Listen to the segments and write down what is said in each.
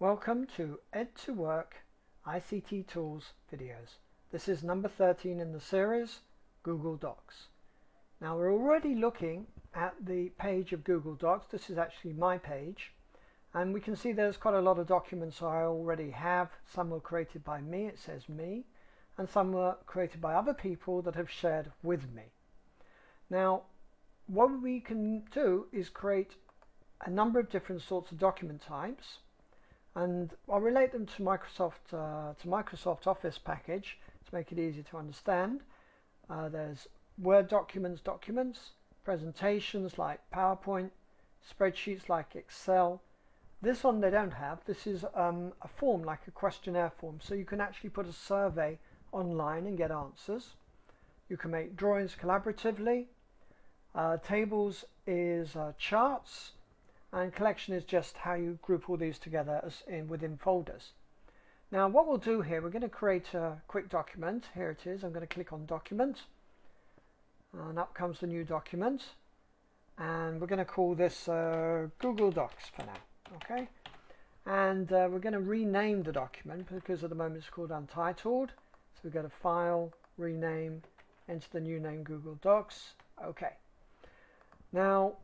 Welcome to Ed to Work ICT Tools videos. This is number 13 in the series, Google Docs. Now we're already looking at the page of Google Docs. This is actually my page. And we can see there's quite a lot of documents I already have. Some were created by me, it says me. And some were created by other people that have shared with me. Now, what we can do is create a number of different sorts of document types and I'll relate them to Microsoft uh, to Microsoft Office package to make it easy to understand. Uh, there's Word documents, documents, presentations like PowerPoint, spreadsheets like Excel. This one they don't have. This is um, a form like a questionnaire form, so you can actually put a survey online and get answers. You can make drawings collaboratively. Uh, tables is uh, charts and collection is just how you group all these together as in within folders. Now what we'll do here, we're going to create a quick document. Here it is. I'm going to click on document and up comes the new document and we're going to call this uh, Google Docs for now. Okay, and uh, we're going to rename the document because at the moment it's called Untitled. So we go to File, Rename, enter the new name Google Docs. Okay. Now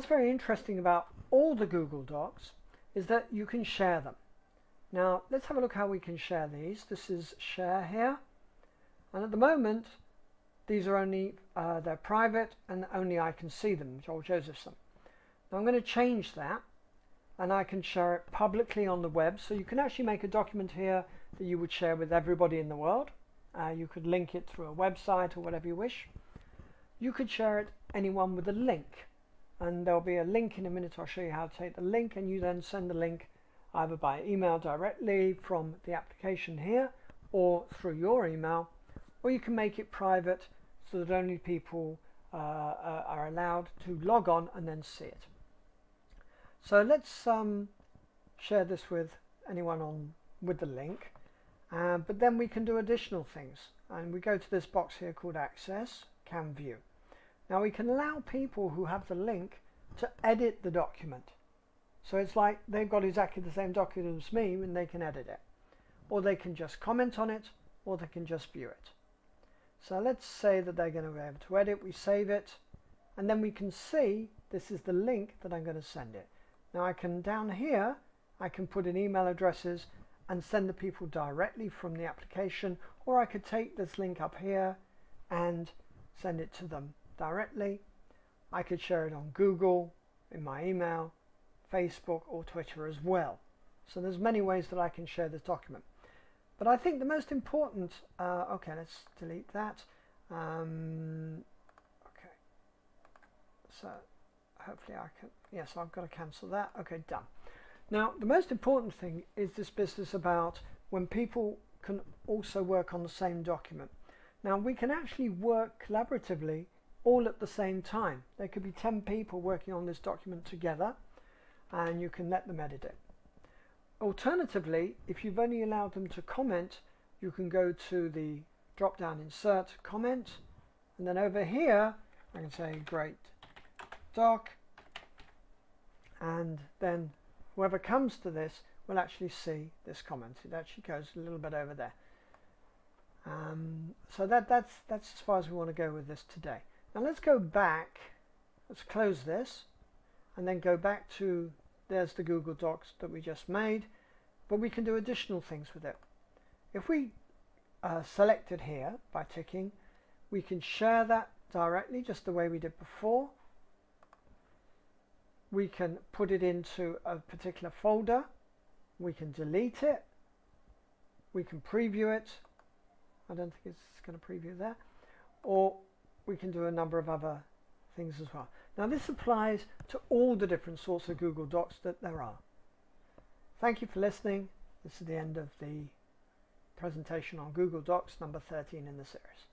what's very interesting about all the Google Docs is that you can share them. Now let's have a look how we can share these. This is share here and at the moment these are only uh, they're private and only I can see them, Joel Josephson. Now I'm going to change that and I can share it publicly on the web so you can actually make a document here that you would share with everybody in the world. Uh, you could link it through a website or whatever you wish. You could share it anyone with a link and there'll be a link in a minute I'll show you how to take the link and you then send the link either by email directly from the application here or through your email or you can make it private so that only people uh, uh are allowed to log on and then see it. So let's um, share this with anyone on with the link uh, but then we can do additional things and we go to this box here called access can view now we can allow people who have the link to edit the document. So it's like they've got exactly the same document as me and they can edit it. Or they can just comment on it or they can just view it. So let's say that they're going to be able to edit. We save it and then we can see this is the link that I'm going to send it. Now I can down here I can put in email addresses and send the people directly from the application or I could take this link up here and send it to them directly. I could share it on Google, in my email, Facebook or Twitter as well. So there's many ways that I can share this document. But I think the most important, uh, okay, let's delete that. Um, okay, so hopefully I can, yes, I've got to cancel that. Okay, done. Now, the most important thing is this business about when people can also work on the same document. Now, we can actually work collaboratively all at the same time. There could be 10 people working on this document together and you can let them edit it. Alternatively, if you've only allowed them to comment, you can go to the drop down insert comment and then over here I can say great doc and then whoever comes to this will actually see this comment. It actually goes a little bit over there. Um, so that, that's, that's as far as we want to go with this today. Now let's go back, let's close this and then go back to, there's the Google Docs that we just made, but we can do additional things with it. If we uh, select it here by ticking, we can share that directly just the way we did before. We can put it into a particular folder. We can delete it. We can preview it. I don't think it's going to preview there. Or we can do a number of other things as well. Now this applies to all the different sorts of Google Docs that there are. Thank you for listening. This is the end of the presentation on Google Docs number 13 in the series.